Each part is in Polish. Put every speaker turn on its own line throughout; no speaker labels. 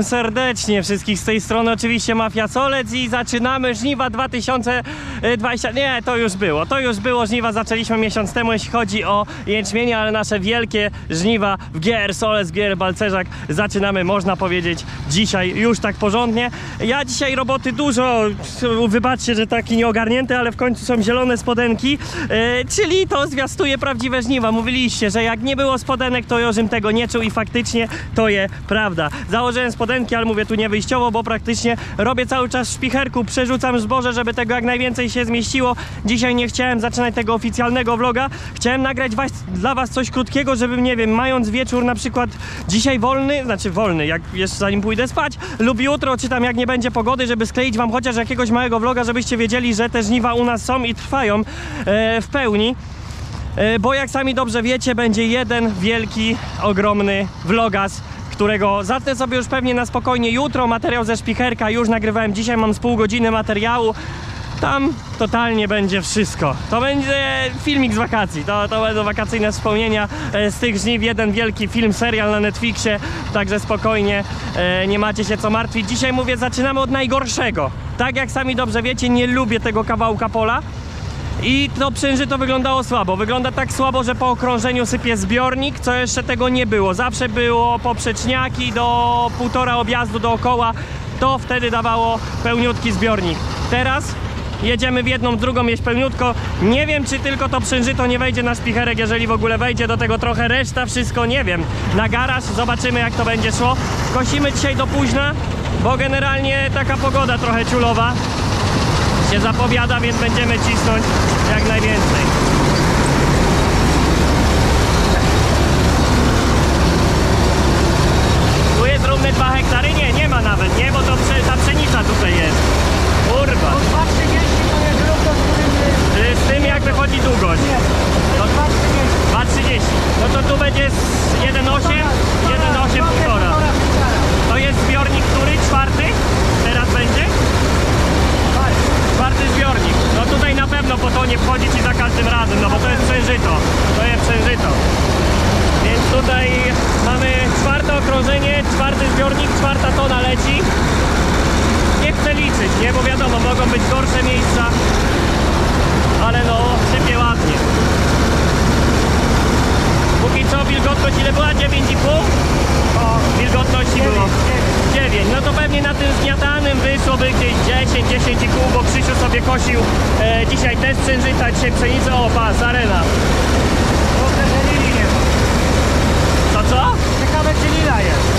Witam serdecznie wszystkich z tej strony, oczywiście Mafia Solec i zaczynamy żniwa 2020, nie, to już było, to już było, żniwa zaczęliśmy miesiąc temu, jeśli chodzi o jęczmienie, ale nasze wielkie żniwa w GR Solec, GR Balcerzak zaczynamy, można powiedzieć, dzisiaj już tak porządnie. Ja dzisiaj roboty dużo, wybaczcie, że taki nieogarnięty, ale w końcu są zielone spodenki, e, czyli to zwiastuje prawdziwe żniwa. Mówiliście, że jak nie było spodenek, to Jorzym tego nie czuł i faktycznie to je prawda. Założyłem spodenki, ale mówię tu nie wyjściowo, bo praktycznie robię cały czas w szpicherku, przerzucam zboże, żeby tego jak najwięcej się zmieściło. Dzisiaj nie chciałem zaczynać tego oficjalnego vloga, chciałem nagrać was, dla was coś krótkiego, żebym, nie wiem, mając wieczór na przykład dzisiaj wolny, znaczy wolny, jak jeszcze zanim pójdę spać, lub jutro, czy tam jak nie będzie pogody, żeby skleić wam chociaż jakiegoś małego vloga, żebyście wiedzieli, że te żniwa u nas są i trwają e, w pełni. E, Bo jak sami dobrze wiecie, będzie jeden wielki, ogromny vlogas, którego zacznę sobie już pewnie na spokojnie jutro. Materiał ze szpicherka już nagrywałem dzisiaj, mam z pół godziny materiału. Tam totalnie będzie wszystko. To będzie filmik z wakacji. To, to będą wakacyjne wspomnienia e, z tych żniw. Jeden wielki film, serial na Netflixie. Także spokojnie, e, nie macie się co martwić. Dzisiaj mówię, zaczynamy od najgorszego. Tak jak sami dobrze wiecie, nie lubię tego kawałka pola. I to przynży to wyglądało słabo. Wygląda tak słabo, że po okrążeniu sypie zbiornik, co jeszcze tego nie było. Zawsze było poprzeczniaki do półtora objazdu dookoła. To wtedy dawało pełniutki zbiornik. Teraz jedziemy w jedną, w drugą, jeść pełniutko. Nie wiem, czy tylko to przynżyto nie wejdzie na szpicherek, jeżeli w ogóle wejdzie do tego trochę reszta, wszystko nie wiem. Na garaż zobaczymy, jak to będzie szło. Kosimy dzisiaj do późna, bo generalnie taka pogoda trochę ciulowa się zapowiada, więc będziemy cisnąć jak najwięcej. Tu jest równe 2 hektary? Nie, nie ma nawet, nie, bo to ta pszenica tutaj jest. Kurwa.
2,30 to jest rok, do którym
Y, Z tym jak wychodzi długość. To
2,30.
2,30. No to tu będzie z 1,8, 1,8 półtora. To jest zbiornik który? Czwarty? Teraz będzie? Czwarty zbiornik. No tutaj na pewno po to nie wchodzi każdym razem, no bo to jest przężyto. To jest przężyto. Więc tutaj mamy czwarte okrążenie, czwarty zbiornik, czwarta tona leci. Nie chcę liczyć, nie? Bo wiadomo, mogą być gorsze miejsca. Ale no, sypie ładnie. Póki co wilgotność ile była? 9,5? Wilgotności było 9. No to pewnie na tym zgniatanym wyszłoby gdzieś 10, 10,5, bo Krzysiu sobie kosił e, dzisiaj też przężyta, dzisiaj pszenicę. O, pas, arena. To co?
Ciekawe czy lila jest.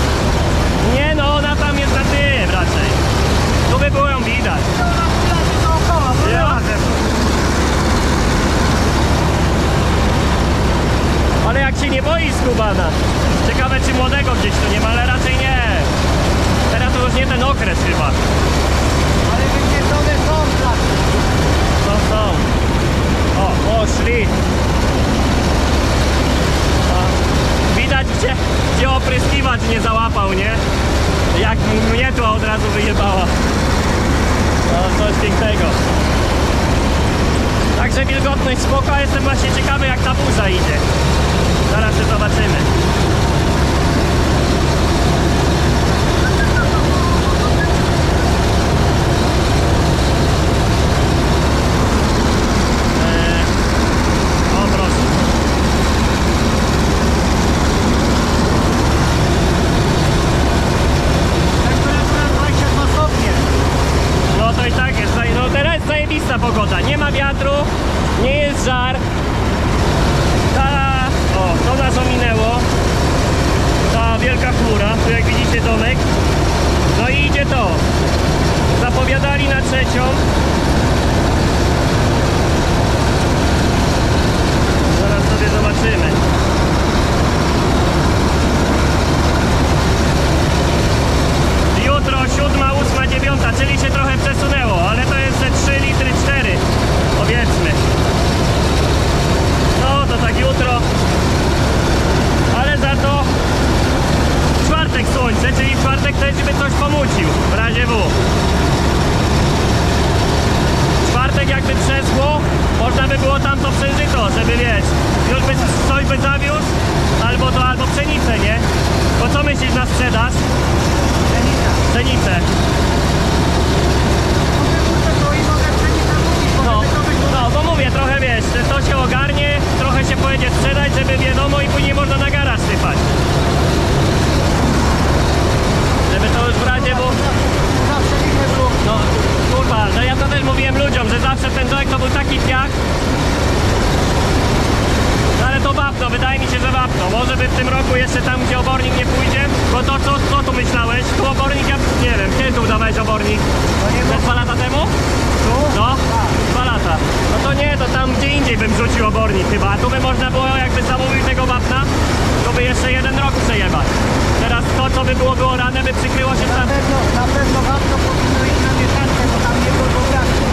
Co by
było
było rane, by przykryło się
Na
tam.
pewno, na pewno warto powinno iść na mieszankę, bo tam nie było wiatru.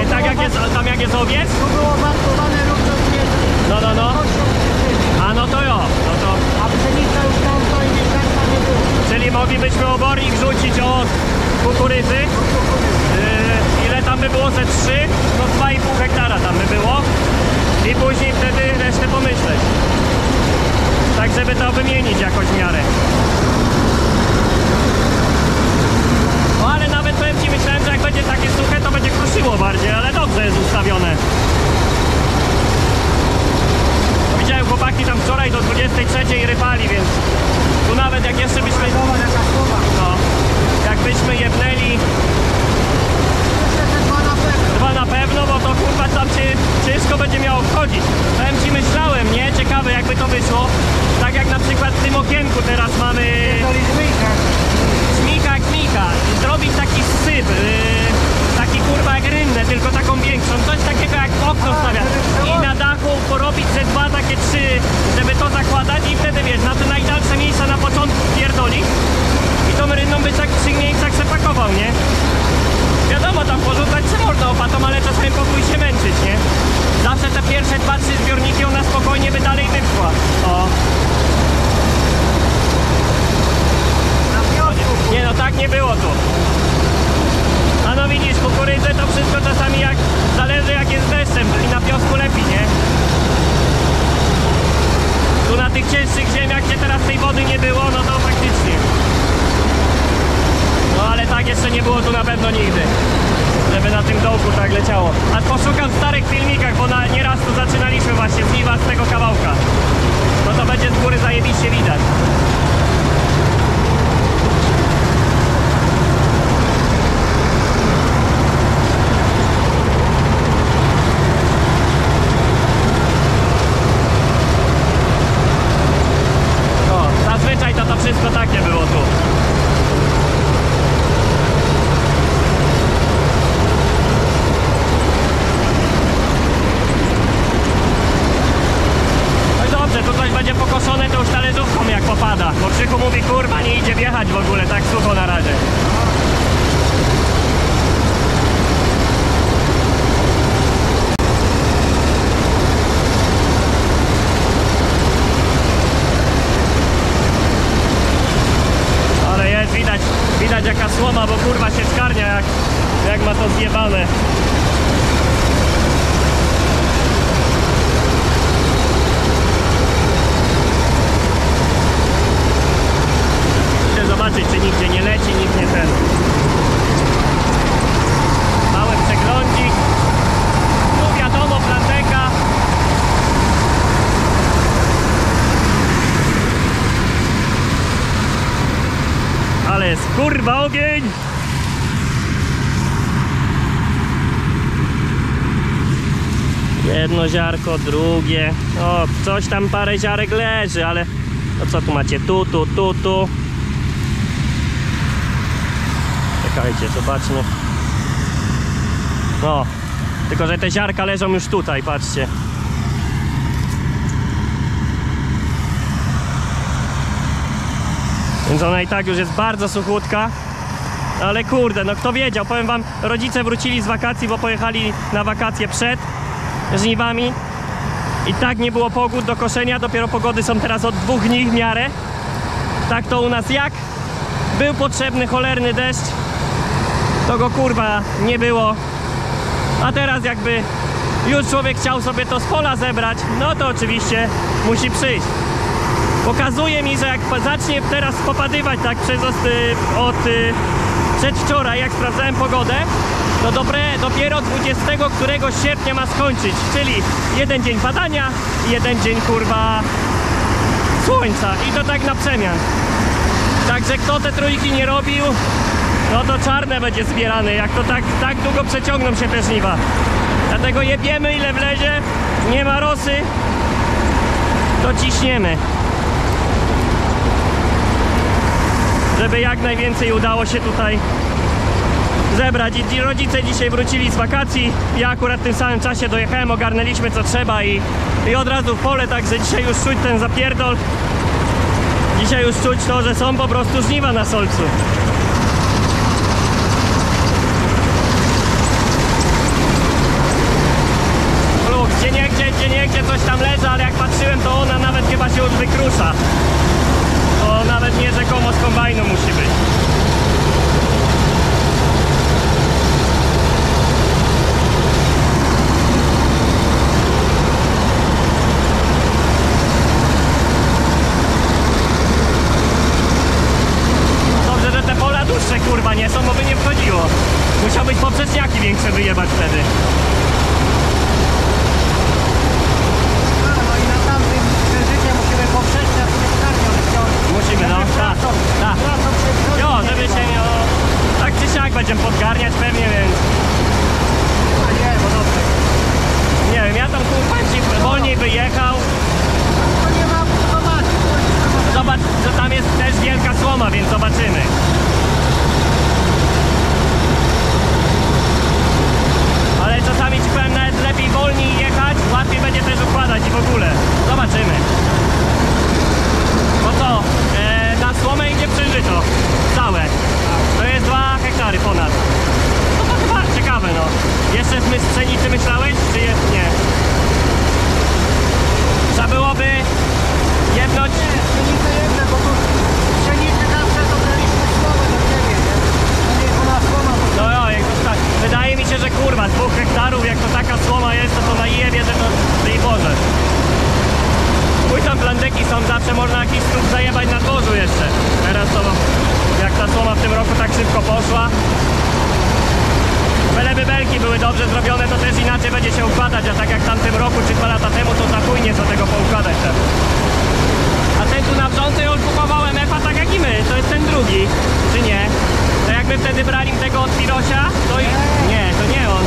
Yy, tak jak jest, tam jak jest owiec?
Tu było wartowane równo zmierzch.
No, no, no. A no to jo, no to.
A pszenica już tam to i mieszanka nie było.
Czyli moglibyśmy obornik rzucić od kukurydzy. Yy, ile tam by było ze 3? No 2,5 hektara tam by było. I później wtedy resztę pomyśleć. Tak, żeby to wymienić jakoś w miarę. No ale nawet powiem Ci, myślałem, że jak będzie takie suche, to będzie kruszyło bardziej, ale dobrze jest ustawione. Widziałem chłopaki tam wczoraj do 23 rypali, więc tu nawet jak jeszcze byśmy, no, jakbyśmy jebnęli
Myślę, że dwa na pewno.
dwa na pewno, bo to kurwa tam się ciężko będzie miało wchodzić. Powiem Ci, myślałem, nie? Ciekawe jakby to wyszło. Tak jak na przykład w tym okienku teraz mamy
To liczbika.
Śmika, śmika. I zrobić taki syp, yy, taki kurwa jak rynnę, tylko taką większą. Coś takiego jak okno
A,
stawia.
żeby
I na dachu porobić ze dwa takie trzy, żeby to zakładać i wtedy wiesz, na te najdalsze miejsca na początku pierdoli. I tą rynną by tak trzech miejscach se pakował, nie? Wiadomo, tam porzucać się można opatą, ale czasami pokój się męczyć, nie? Zawsze te pierwsze dwa, trzy zbiorniki ona spokojnie by dalej wyszła. O.
Na piątku.
Nie no, nie było tu. A no widzisz, kukurydzę to wszystko czasami jak zależy jak jest deszczem i na piosku lepiej, nie? Tu na tych cięższych ziemiach, gdzie teraz tej wody nie było, no to faktycznie. No ale tak jeszcze nie było tu na pewno nigdy. Żeby na tym dołku tak leciało. A poszukam w starych filmikach, bo na, nieraz tu zaczynaliśmy właśnie z z tego kawałka. No to będzie z góry zajebiście widać. O, zazwyczaj to to wszystko takie było tu. No i dobrze, tu coś będzie pokoszone, to już talerzówką jak popada. Bo Krzyku mówi, kurwa, nie idzie wjechać w ogóle, tak sucho na razie. Ale jest, widać, widać jaka słoma, bo kurwa się skarnia, jak, jak ma to zjebane. Chcę zobaczyć, czy nigdzie nie leci, nikt nie ten. Mały przeglądzik. Tu wiadomo, planteka. Ale jest kurwa ogień! Jedno ziarko, drugie. O, coś tam parę ziarek leży, ale no co tu macie? Tu, tu, tu, tu. Czekajcie, zobaczmy. No, tylko że te ziarka leżą już tutaj, patrzcie. Więc ona i tak już jest bardzo suchutka. Ale kurde, no kto wiedział, powiem wam, rodzice wrócili z wakacji, bo pojechali na wakacje przed żniwami. I tak nie było pogód do koszenia, dopiero pogody są teraz od dwóch dni w miarę. Tak to u nas jak był potrzebny cholerny deszcz, to go kurwa nie było. A teraz jakby już człowiek chciał sobie to z pola zebrać, no to oczywiście musi przyjść. Pokazuje mi, że jak zacznie teraz popadywać tak przez osty, od y, przedwczoraj, jak sprawdzałem pogodę, to dobre, dopiero 20 któregoś sierpnia ma skończyć, czyli jeden dzień padania i jeden dzień kurwa słońca i to tak na przemian. Także kto te trójki nie robił, no to czarne będzie zbierane, jak to tak, tak długo przeciągną się te żniwa. Dlatego jebiemy ile wlezie, nie ma rosy, to ciśniemy. Żeby jak najwięcej udało się tutaj zebrać. I rodzice dzisiaj wrócili z wakacji. Ja akurat w tym samym czasie dojechałem, ogarnęliśmy co trzeba i, i od razu w pole, także dzisiaj już czuć ten zapierdol. Dzisiaj już czuć to, że są po prostu żniwa na solcu. Luk, gdzie niegdzie, gdzie niegdzie coś tam leży, ale jak patrzyłem to ona nawet chyba się już wykrusza. Nawet nie rzekomo z kombajnu musi być. Dobrze, że te pola dłuższe kurwa nie są, bo by nie wchodziło. Musiałbyś poprzeczniaki większe wyjebać wtedy.
A, no i na tamtym przeżycie musimy poprzeć na tym karnią wciągnąć.
Musimy, no, tak, tak. Jo, żeby się miało... Tak czy siak będziemy podgarniać pewnie, więc...
A nie, bo dobrze.
Nie wiem, ja tam kurwa ci wolniej wyjechał.
To nie ma co mać.
Zobacz, że tam jest też wielka słoma, więc zobaczymy. Ale czasami ci powiem nawet lepiej wolniej jechać, łatwiej będzie też układać i w ogóle. Zobaczymy. No co, e, na słomę idzie przeżyto. Całe. To jest 2 hektary ponad. No to chyba ciekawe no. Jeszcze z mys- pszenicy myślałeś, czy jest nie? Trzeba byłoby jebnąć
To nic nie jedne, bo tu pszenicy zawsze to braliśmy słomę do siebie, nie? To nie ona słoma, bo
No jo, jak to tak. Wydaje mi się, że kurwa, z dwóch hektarów, jak to taka słoma jest, to to na jebie, że to tej Boże. Mój tam blandeki są, zawsze można jakiś stóp zajebać na dworzu jeszcze. Teraz to, jak ta słoma w tym roku tak szybko poszła. Byle bybelki były dobrze zrobione, to też inaczej będzie się układać, a tak jak tamtym roku czy dwa lata temu, to za chuj nie co tego poukładać też. A ten tu na wrzącej on kupowałem Efa tak jak i my, to jest ten drugi, czy nie? To jakby wtedy brali tego od Pirosia, to i... Nie, to nie on.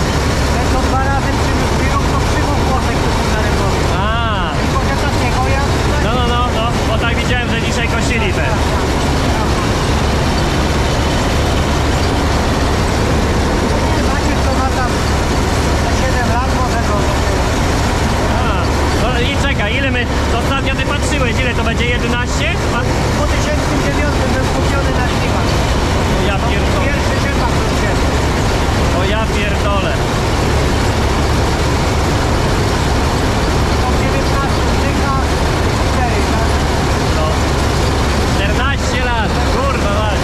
ten to dwa razy przy zbiór to krzywą włosek tu na rękowie.
A,
Tylko że takiego ja tutaj...
no, no, no, no, bo tak widziałem, że dzisiaj kosili te.
Macie to ma tam 7 lat może go
A, no i czekaj, ile my, ostatnio ty patrzyłeś, ile to będzie, 11? Chyba?
W 2009 był kupiony na śliwach.
Ja pierdolę,
Pierwszy rzepak był
o ja pierdolę.
Po 19 dycha 4, tak?
No. 14 lat, kurwa mać.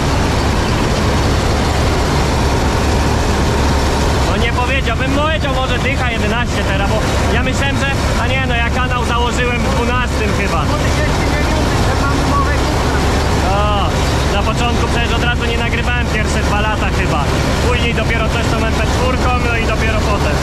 Nie powiedziałbym, powiedział może dycha 11 teraz, bo ja myślałem, że, a nie no, ja kanał założyłem w 12 chyba.
2009 że mam umowę kupna.
O, na początku przecież od razu nie nagrywałem pierwsze dwa lata chyba. Później dopiero coś tą MP4, no i dopiero potem.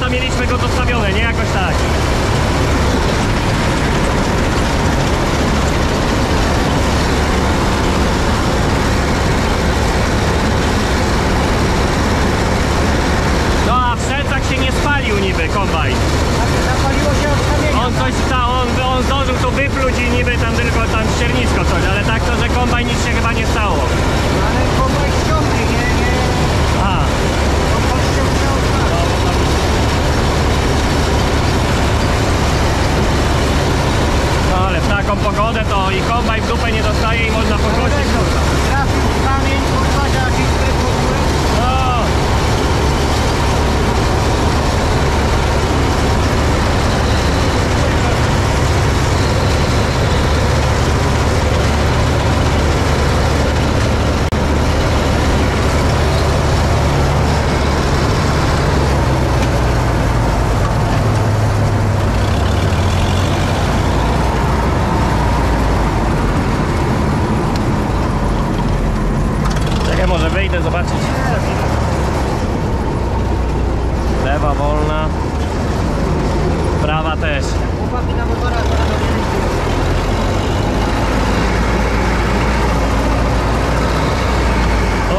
Lata
mieliśmy go dostawione, nie? Jakoś tak. No a w sercach się nie spalił niby kombajn.
Zapaliło się od kamienia.
On coś ta, on, on zdążył to wypluć i niby tam tylko tam ściernisko coś, ale tak to, że kombajn nic się chyba nie stało.
Ale kombajn ściągnie, nie, nie.
A,
On ściągnął tak.
no ale w taką pogodę to i kombajn w dupę nie dostaje i można pokosić.
Trafił w kamień, kurwa, że jakiś sklep w ogóle.
No. Czekaj, może wyjdę zobaczyć. Lewa wolna. Prawa też.
Chłopaki na motorach będą mieli.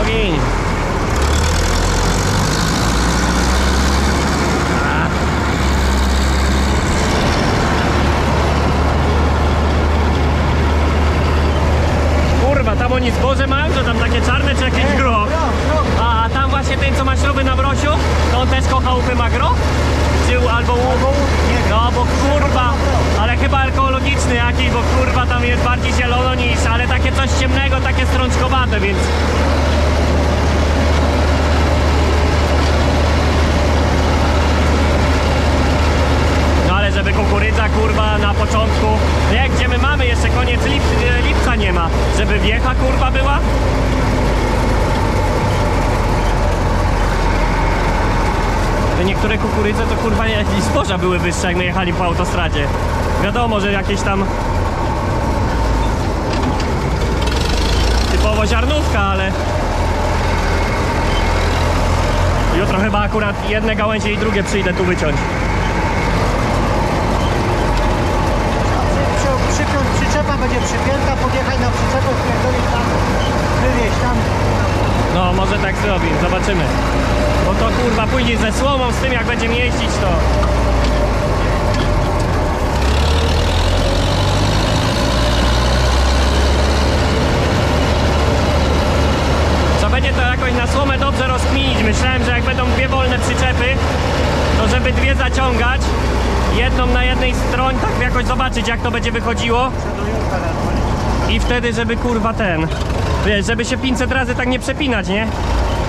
Ogień. A. Kurwa, tam oni zboże mają, to tam takie czarne czy jakieś gro?
Rok, rok.
A tam właśnie ten, co ma śruby na wrosiu, to on też kocha łupy magro? Czy u- albo łupy?
nie wiem.
No bo kurwa, ale chyba ekologiczny jakiś, bo kurwa tam jest bardziej zielono niż, ale takie coś ciemnego, takie strączkowate, więc... No ale żeby kukurydza kurwa na początku, nie, gdzie my mamy jeszcze koniec lip, lipca nie ma, żeby wiecha kurwa była? Niektóre kukurydze to kurwa jakieś zboża były wyższe jak my jechali po autostradzie. Wiadomo, że jakieś tam typowo ziarnówka, ale jutro chyba akurat jedne gałęzie i drugie przyjdę tu wyciąć.
Przy, przypiąć przyczepa będzie przypięta, podjechać na przyczepę, wpierdolić tam, wywieźć tam.
No, może tak zrobi, zobaczymy. Bo to kurwa później ze słomą, z tym jak będziemy jeździć, to... Co będzie to jakoś na słomę dobrze rozkminić. Myślałem, że jak będą dwie to żeby dwie zaciągać, jedną na jednej stronie, tak jakoś zobaczyć jak to będzie wychodziło. I wtedy, żeby kurwa ten. Wiesz, żeby się 500 razy tak nie przepinać, nie?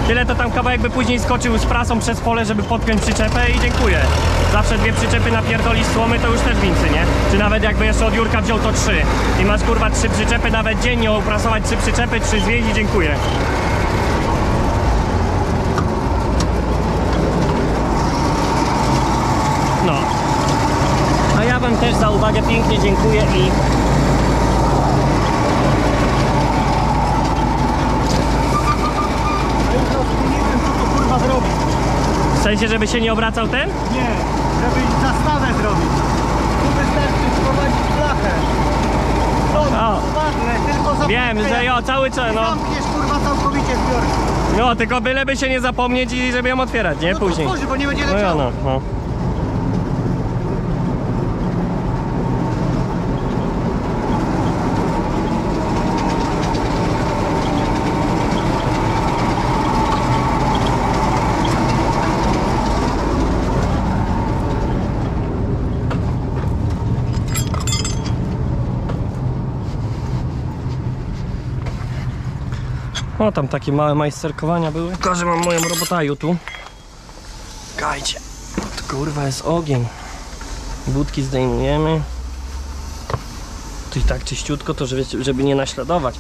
Tyle to tam kawałek by później skoczył z prasą przez pole, żeby podpiąć przyczepę i dziękuję. Zawsze dwie przyczepy napierdolisz słomy, to już też wincy, nie? Czy nawet jakby jeszcze od Jurka wziął to trzy. I masz kurwa trzy przyczepy, nawet dziennie uprasować trzy przyczepy, trzy zwieź i dziękuję. No. A ja wam też za uwagę pięknie dziękuję i w sensie, żeby się nie obracał ten?
Nie, żeby zastawę zrobić. Tu wystarczy sprowadzić blachę. To
O.
ważne, tylko za
Wiem, że jo, cały czas, no.
Zamkniesz kurwa całkowicie zbiornik.
No, tylko byleby się nie zapomnieć i żeby ją otwierać, nie?
No
Później.
otworzy, bo nie będzie
No ja
leciało.
no, no. O, tam takie małe majsterkowania były. Że mam moją robotaju tu. Kajcie. Tu, Kurwa jest ogień. Budki zdejmujemy. Tu i tak czyściutko, to żeby, żeby nie naśladować.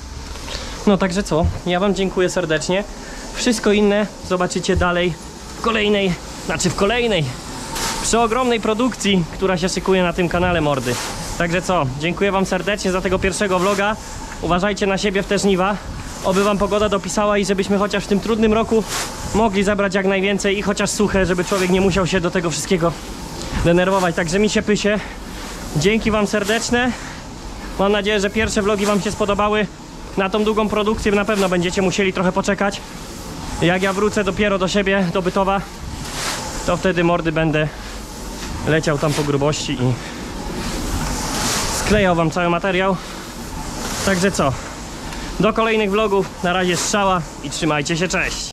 No także co? Ja Wam dziękuję serdecznie. Wszystko inne zobaczycie dalej w kolejnej, znaczy w kolejnej, przy ogromnej produkcji, która się szykuje na tym kanale Mordy. Także co? Dziękuję Wam serdecznie za tego pierwszego vloga. Uważajcie na siebie w te żniwa. Oby Wam pogoda dopisała i żebyśmy chociaż w tym trudnym roku mogli zebrać jak najwięcej i chociaż suche, żeby człowiek nie musiał się do tego wszystkiego denerwować. Także mi się pysie. Dzięki Wam serdeczne. Mam nadzieję, że pierwsze vlogi Wam się spodobały. Na tą długą produkcję na pewno będziecie musieli trochę poczekać. Jak ja wrócę dopiero do siebie, do Bytowa, to wtedy mordy będę leciał tam po grubości i sklejał Wam cały materiał. Także co? Do kolejnych vlogów. Na razie strzała i trzymajcie się, cześć!